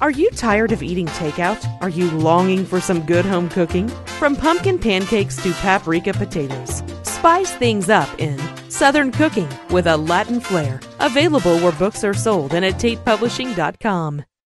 Are you tired of eating takeout? Are you longing for some good home cooking? From pumpkin pancakes to paprika potatoes, spice things up in Southern Cooking with a Latin flair. Available where books are sold and at tatepublishing.com.